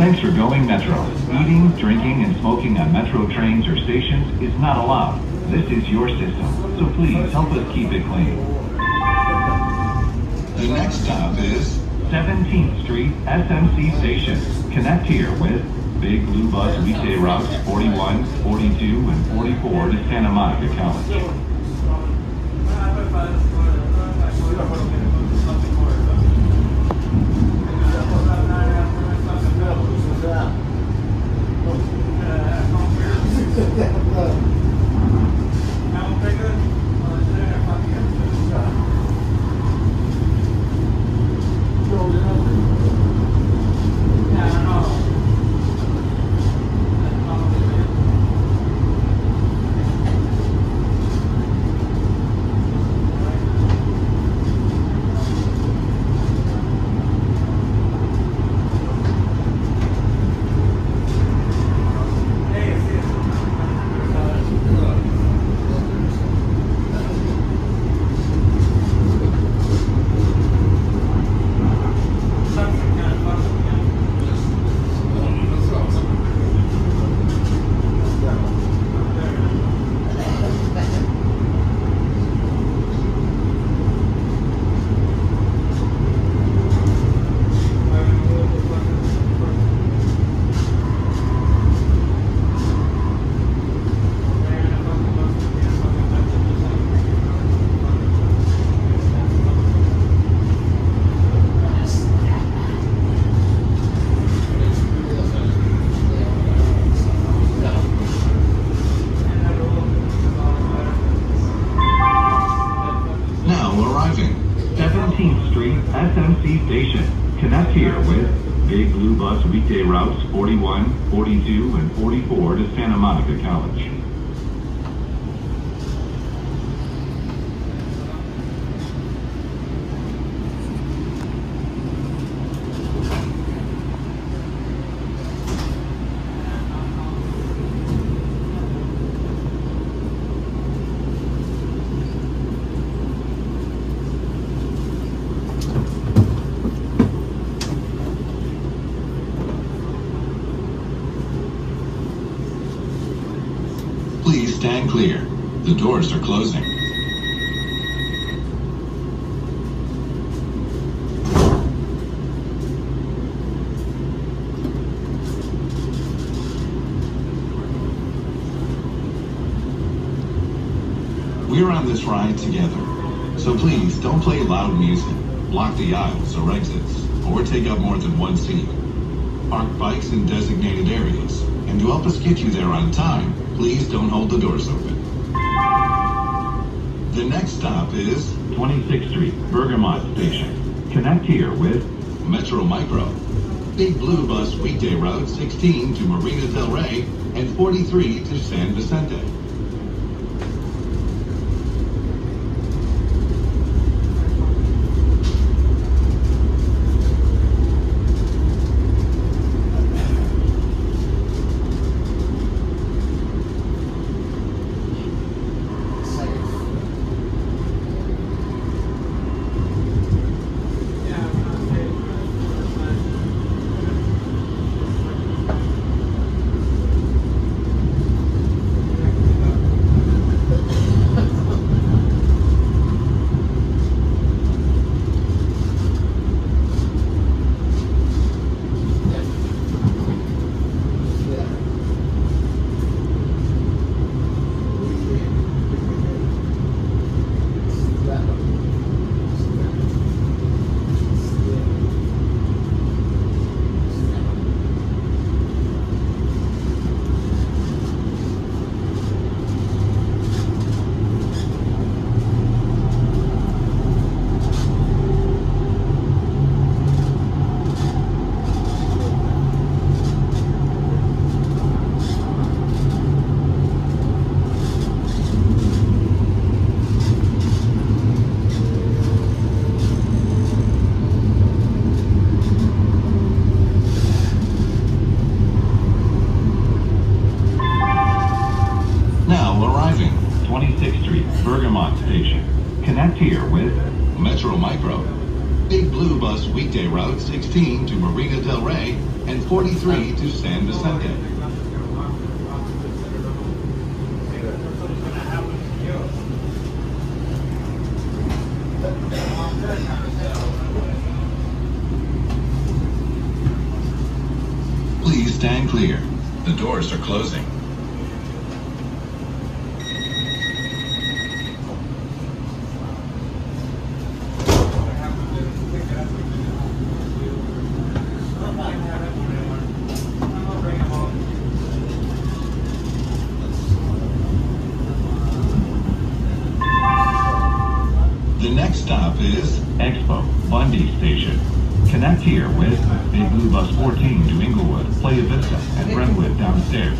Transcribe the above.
Thanks for going Metro. Eating, drinking, and smoking on Metro trains or stations is not allowed. This is your system, so please help us keep it clean. The next stop is 17th Street SMC Station. Connect here with Big Blue Bus weekday routes 41, 42, and 44 to Santa Monica College. SMC Station. Connect here with Big Blue Bus weekday routes 41, 42, and 44 to Santa Monica College. Please stand clear. The doors are closing. We're on this ride together. So please don't play loud music, block the aisles or exits, or take up more than one seat. Park bikes in designated areas. And to help us get you there on time, please don't hold the doors open. The next stop is 26th Street Bergamot Station. Connect here with Metro Micro. Big Blue Bus weekday route 16 to Marina Del Rey and 43 to San Vicente. Now arriving. 26th Street Bergamot Station. Connect here with Metro Micro. Big Blue Bus weekday route 16 to Marina Del Rey and 43 to San Vicente. Please stand clear. The doors are closing. The next stop is Expo, Bundy Station. Connect here with Big Blue Bus 14 to Inglewood, Playa Vista, and Brentwood downstairs.